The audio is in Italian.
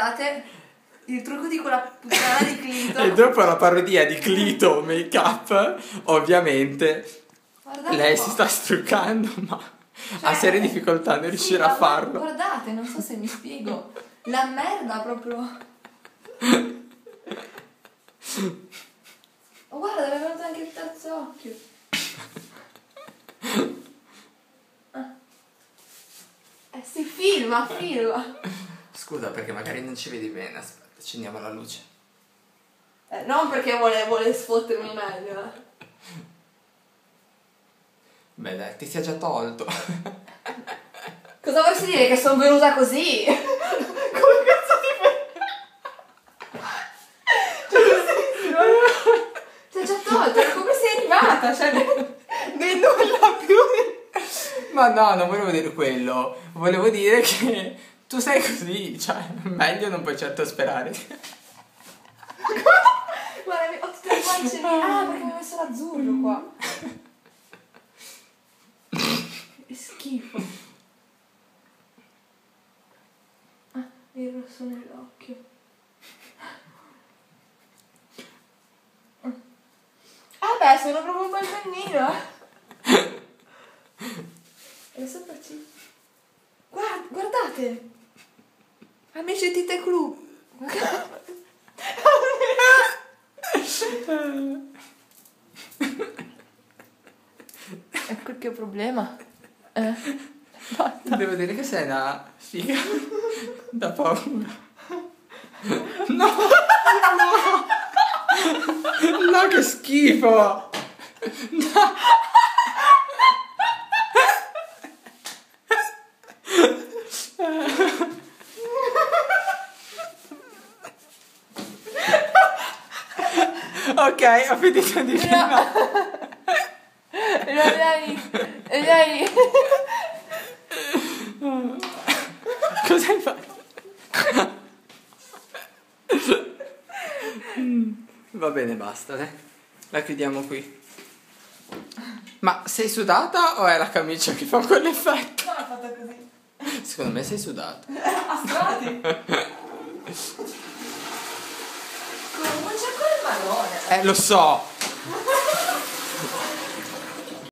guardate il trucco di quella puttana di Clito. E dopo la parodia di Clito Make Up, ovviamente, Guardate lei si sta struccando, ma ha Cioè, serie difficoltà nel sì, riuscire a farlo. Guardate, non so se mi spiego. La merda proprio. Oh, guarda, deve venuto anche il terzo occhio. Ah. Eh si filma, filma. Scusa, perché magari non ci vedi bene. Aspetta, accendiamo la luce. Eh, non perché vuole, vuole sfottermi meglio. eh. Beh, dai, ti sei già tolto. Cosa vorresti dire? Che sono venuta così? Come cazzo ti fai? Cioè, così, Ti ho già tolto, come sei arrivata? Cioè, nel nulla più. Ma no, non volevo dire quello. Volevo dire che tu sei così, cioè, meglio non puoi certo sperare. Guarda, ho tutte le guance lì. Ah, perché mi ho messo l'azzurro qua. Che schifo. Ah, il rosso nell'occhio. Ah beh, sono proprio un bel pennino. E soprattutto... Guarda, guardate! Amici di Tite Club. Ecco che problema. Eh. Devo dire che sei una figa da paura. No! No! No, che schifo! No. Ok, ho finito di filmare. No, dai, dai. Cosa hai fatto? Va bene, basta, dai. La chiudiamo qui. Ma sei sudata o è la camicia che fa quell'effetto? No, l'ho fatta così. Secondo me sei sudata. A strati. Eh, lo so,